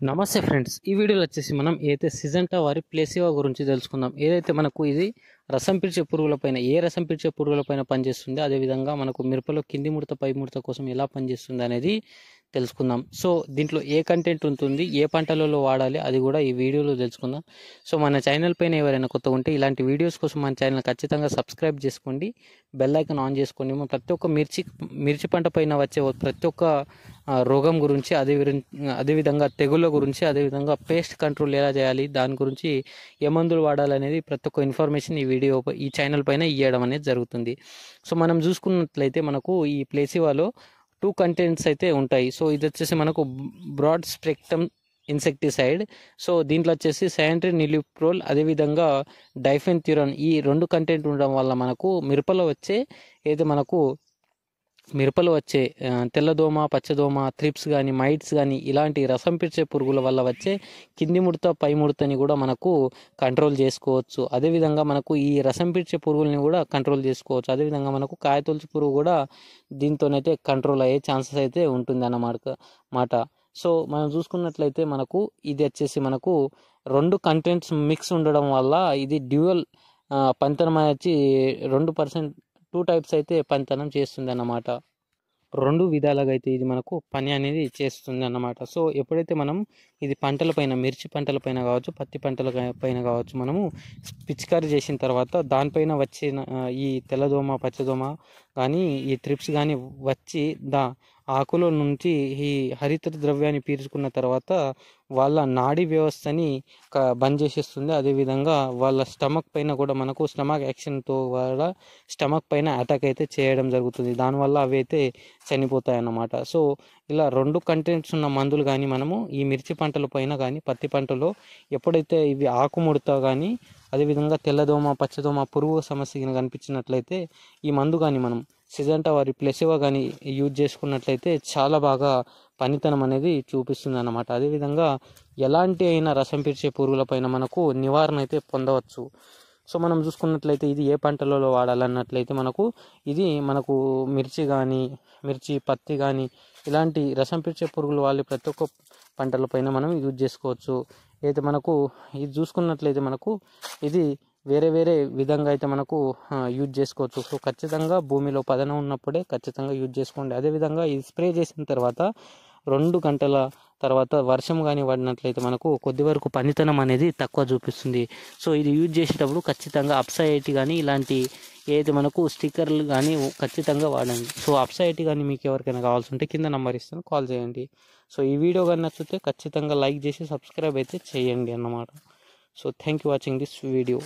నమస్తే ఫ్రెండ్స్. ఈ వీడియోలో వచ్చేసి మనం ఏదైతే సిజంటా వారి ప్లేసివా గురించి తెలుసుకుందాం. ఏదైతే మనకు ఇది రసం పిలిచే పురుగులపైన ఏ రసం పిలిచే పురుగులపైన పనిచేస్తుంది అదేవిధంగా మనకు మిరపలో కింది ముడత పై ముడత కోసం ఎలా పనిచేస్తుంది అనేది తెలుసుకుందాం. సో దీంట్లో ఏ కంటెంట్ ఉంటుంది ఏ పంటలలో వాడాలి అది కూడా ఈ వీడియోలో తెలుసుకుందాం. సో మన ఛానల్ పైన ఎవరైనా కొత్త ఉంటే ఇలాంటి వీడియోస్ కోసం మన ఛానల్ ఖచ్చితంగా సబ్స్క్రైబ్ చేసుకోండి. బెల్ ఐకన్ ఆన్ చేసుకోండి. మనం ప్రతి ఒక్క మిర్చి మిర్చి పంట పైన వచ్చే ప్రతి ఒక్క రోగం గురించి అదే విధం- అదేవిధంగా తెగుళ్ళ గురించి అదేవిధంగా పేస్ట్ కంట్రోల్ ఎలా చేయాలి దాని గురించి ఏ మందులు వాడాలనేది ప్రతి ఒక్క ఇన్ఫర్మేషన్ ఈ వీడియో ఈ ఛానల్ పైన ఇవ్వడం అనేది జరుగుతుంది. సో మనం చూసుకున్నట్లయితే మనకు ఈ ప్లేసివాలో టూ కంటెంట్స్ అయితే ఉంటాయి. సో ఇది వచ్చేసి మనకు బ్రాడ్ స్పెక్టమ్ ఇన్సెక్టిసైడ్. సో దీంట్లో వచ్చేసి సయాంట్రీ నిలిప్రోల్ అదేవిధంగా డైఫెన్థ్యూరాన్ ఈ రెండు కంటెంట్ ఉండడం వల్ల మనకు మిరపలో వచ్చే ఏది మనకు మిరపలు వచ్చే తెల్లదోమ పచ్చదోమ త్రిప్స్ కానీ మైట్స్ కానీ ఇలాంటి రసం పిర్చే పురుగుల వల్ల వచ్చే కింది ముడత పై ముడతని కూడా మనకు కంట్రోల్ చేసుకోవచ్చు. అదేవిధంగా మనకు ఈ రసం పిర్చే పురుగుల్ని కూడా కంట్రోల్ చేసుకోవచ్చు. అదేవిధంగా మనకు కాయతొలుచు పురుగు కూడా దీంతోనైతే కంట్రోల్ అయ్యే ఛాన్సెస్ అయితే ఉంటుంది అన్నమాట మాట. సో మనం చూసుకున్నట్లయితే మనకు ఇది వచ్చేసి మనకు రెండు కంటెంట్స్ మిక్స్ ఉండడం వల్ల ఇది డ్యూయల్ పంతనం వచ్చి రెండు పర్సెంట్ టూ టైప్స్ అయితే పనితనం చేస్తుంది అన్నమాట రెండు విధాలుగా అయితే ఇది మనకు పని అనేది చేస్తుంది అన్నమాట సో ఎప్పుడైతే మనం ఇది పంటలపైన మిర్చి పంటలపైన కావచ్చు పత్తి పంటల పైన కావచ్చు మనము పిచికారీ చేసిన తర్వాత దానిపైన వచ్చిన ఈ తెల్లదోమ పచ్చదోమ కానీ ఈ ట్రిప్స్ కానీ వచ్చి దా ఆకులో నుంచి ఈ హరిత ద్రవ్యాన్ని పీల్చుకున్న తర్వాత వాళ్ళ నాడీ వ్యవస్థని క- బంద్ చేసేస్తుంది. అదేవిధంగా వాళ్ళ స్టమక్ పైన కూడా మనకు స్టమక్ యాక్షన్తో కూడా స్టమక్ పైన అటాక్ అయితే చేయడం జరుగుతుంది. దానివల్ల అవి అయితే చనిపోతాయి అన్నమాట సో ఇలా రెండు కంటెంట్స్ ఉన్న మందులు కానీ మనము ఈ మిర్చి పంటల పైన కానీ పత్తి పంటలో ఎప్పుడైతే ఇవి ఆకుముడత కానీ అదేవిధంగా తెల్లదోమ పచ్చదోమ పురుగు సమస్య కనిపించినట్లయితే ఈ మందు కానీ మనం సిజంటా వారి ప్లెసివా కానీ యూజ్ చేసుకున్నట్లయితే చాలా బాగా పనితనం అనేది చూపిస్తుంది అన్నమాట అదేవిధంగా ఎలాంటి అయినా రసం పీల్చే పురుగుల పైన మనకు నివారణ అయితే పొందవచ్చు. సో మనం చూసుకున్నట్లయితే ఇది ఏ పంటలలో వాడాలన్నట్లయితే మనకు ఇది మనకు మిర్చి కానీ మిర్చి పత్తి కానీ ఇలాంటి రసం పీల్చే పురుగులు వాళ్ళు ప్రతి ఒక్క పంటలపైన మనం యూజ్ చేసుకోవచ్చు. అయితే మనకు ఇది చూసుకున్నట్లయితే మనకు ఇది వేరే వేరే విధంగా అయితే మనకు యూజ్ చేసుకోవచ్చు. సో ఖచ్చితంగా భూమిలో పదన ఉన్నప్పుడే ఖచ్చితంగా యూజ్ చేసుకోండి. అదేవిధంగా ఇది స్ప్రే చేసిన తర్వాత రెండు గంటల తర్వాత వర్షం కానీ పడినట్లయితే మనకు కొద్ది వరకు పనితనం అనేది తక్కువ చూపిస్తుంది. సో ఇది యూజ్ చేసేటప్పుడు ఖచ్చితంగా అప్సైటీ కానీ ఇలాంటి ఏదైతే మనకు స్టిక్కర్లు కానీ ఖచ్చితంగా వాడండి. సో అప్సైటీ కానీ మీకు ఎవరికైనా కావాల్సి ఉంటే కింద నెంబర్ ఇస్తాను కాల్ చేయండి. సో ఈ వీడియో కానీ నచ్చితే ఖచ్చితంగా లైక్ చేసి సబ్స్క్రైబ్ అయితే చేయండి అన్నమాట. So thank you watching this video